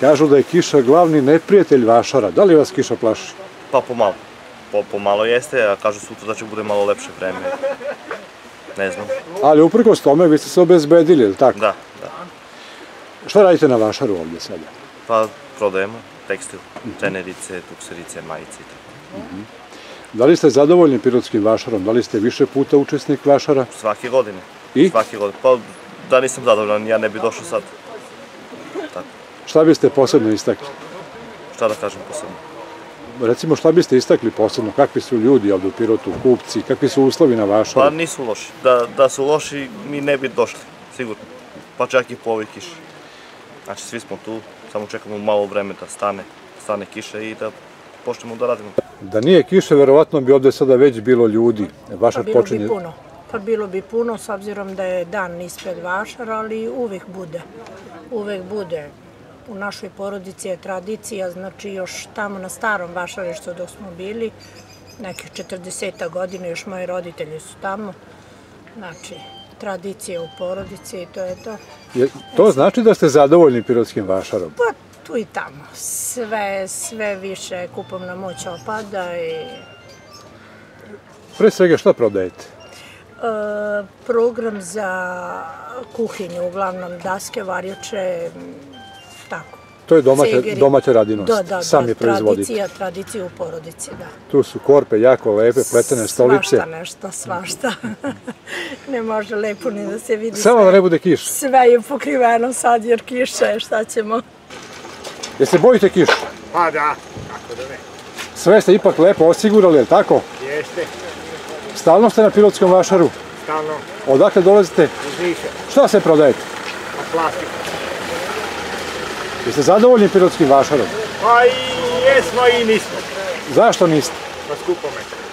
Kažu da je kiša glavni neprijatelj vašara. Da li vas kiša plaši? Pa pomalo. Po, pomalo jeste, a kažu sutra da će bude malo lepše vreme. Ne znam. Ali uprkos tome vi ste se obezbedili, je li tako? Da, da. Šta radite na vašaru ovdje sada? Pa prodajemo tekstil, trenerice, tukserice, majice i tako. Da li ste zadovoljni pirotskim vašarom? Da li ste više puta učesnik vašara? Svake godine. I? Svake godine. Pa da nisam zadovoljan, ja ne bi došao sad. Tako. Šta biste posebno istakli? Šta da kažem posebno? Recimo šta biste istakli posebno? Kakvi su ljudi ovdje u Pirotu, kupci? Kakvi su uslovi na Pa vašaru? nisu loši. Da, da su loši, mi ne bi došli, sigurno. Pa čak i po ovoj kiši. Znači, svi smo tu, samo čekamo malo vreme da stane, stane kiša i da počnemo da radimo. Da nije kiše, verovatno bi ovdje sada već bilo ljudi. Pa Vašar bilo počinje... bi puno. Pa bilo bi puno s obzirom da je dan ispred vašar, ali uvek bude. Uvek bude. U našoj porodici je tradicija, znači još tamo na starom vašarištu dok smo bili, nekih 40 godina, još moji roditelji su tamo. Znači, tradicija u porodici i to je to. Je- To znači da ste zadovoljni pirotskim vašarom. Pa tu i tamo. Sve, sve više kupovna moć opada i Pre svega šta prodajete? E, program za kuhinju, uglavnom daske, varjače, tako. To je domaća, domaća radinost. Da, da, Sam da, je proizvodite. tradicija, tradicija u porodici, da. Tu su korpe jako lepe, pletene stolice. Svašta nešto, svašta. ne može lepo ni da se vidi Samo da ne bude kiša. Sve je pokriveno sad jer kiša je, šta ćemo? Jel se bojite kiša? Pa da, kako da ne. Sve ste ipak lepo osigurali, je li tako? Jeste, Stalno ste na pirotskom vašaru. stalno Odakle dolazite? iz Niša, Šta se prodajete? na plastik. Jeste zadovoljni pirotskim vašarom? Pa i jesmo i nismo, Zašto niste? pa skupo me.